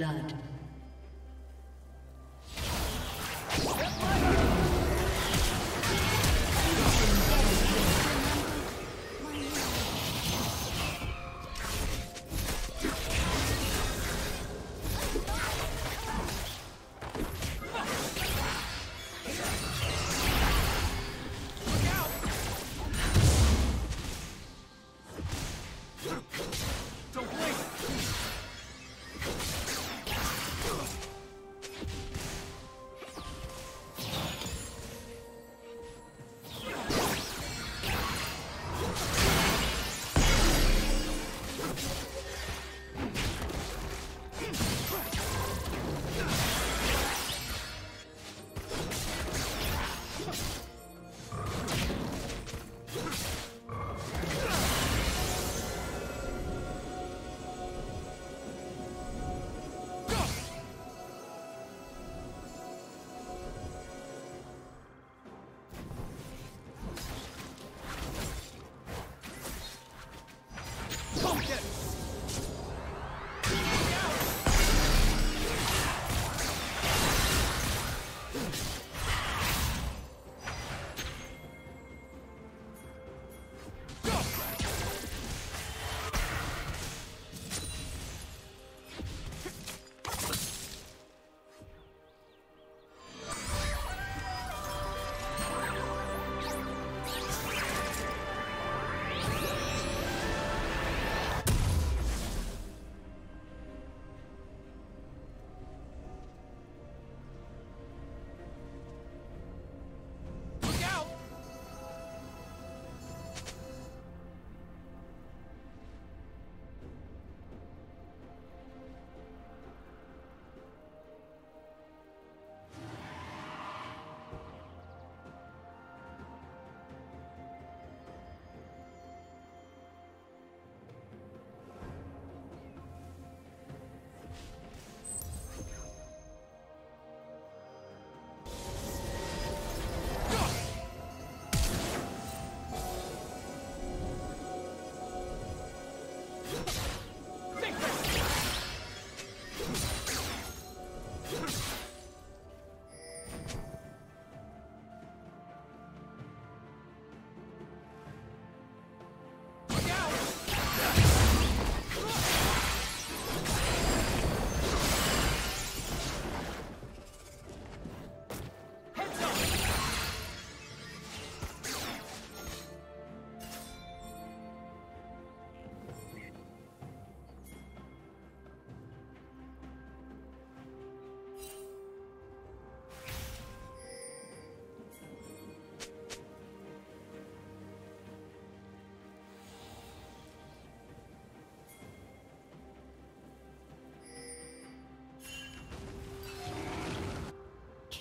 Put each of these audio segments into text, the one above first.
blood.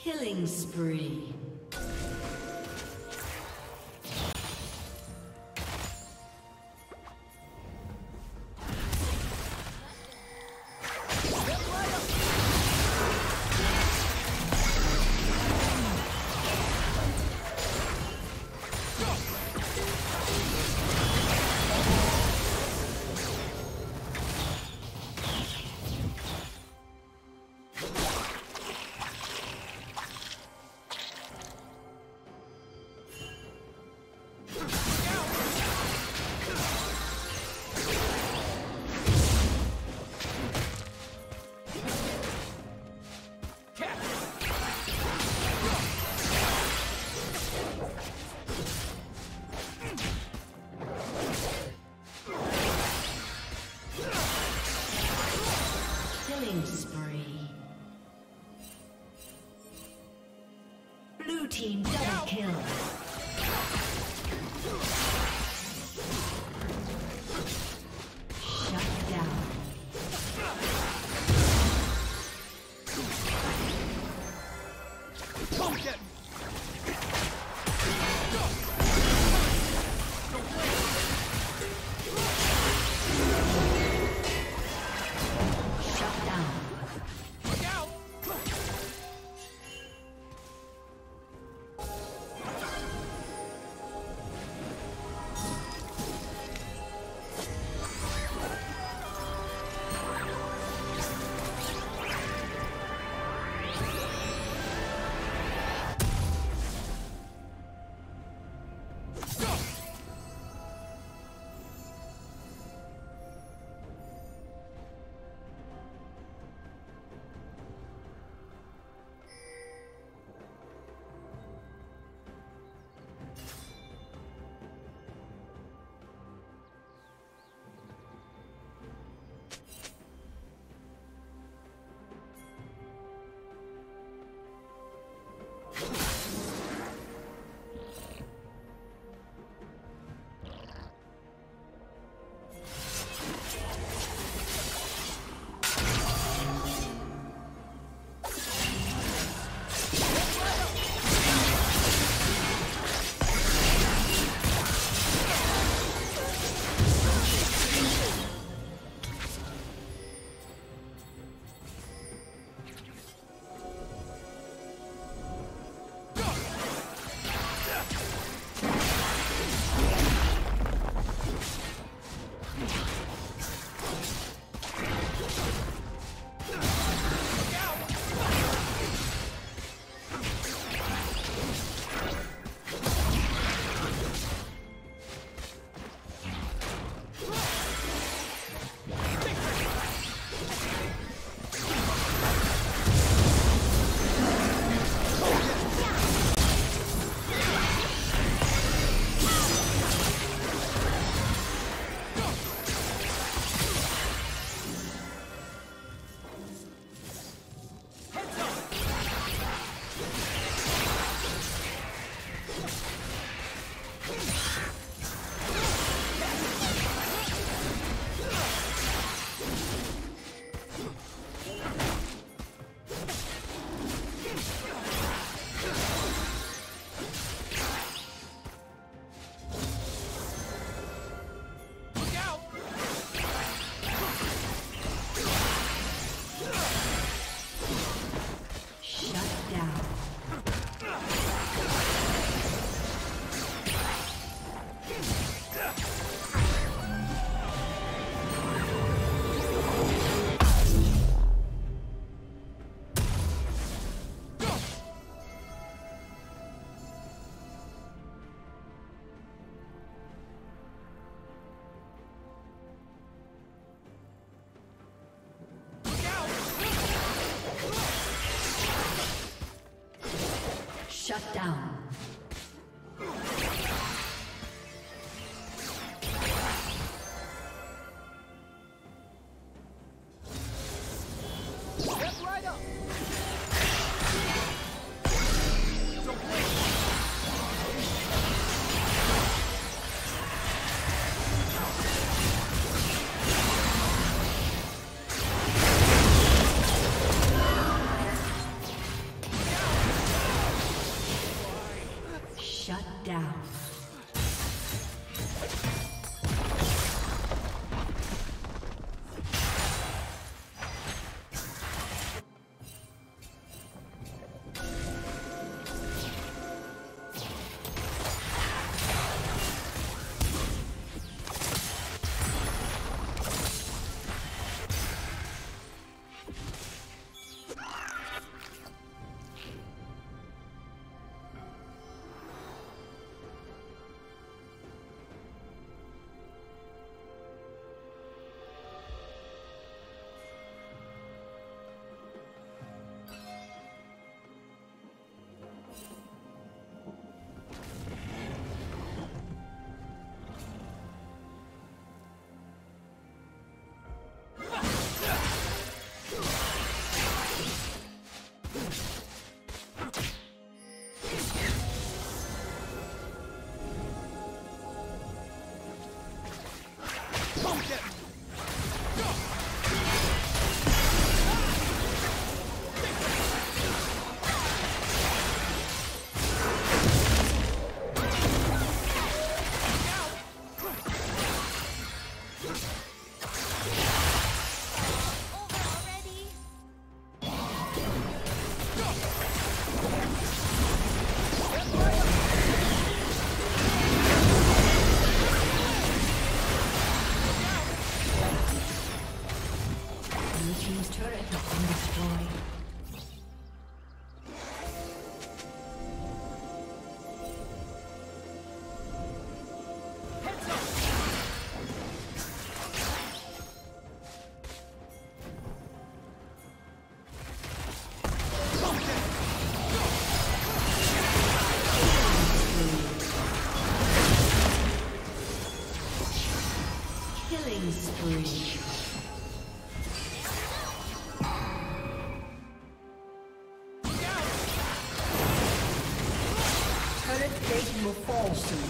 Killing spree. Team double kill. all seen.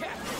captured.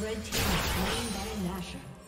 Red team is slain by Nashor.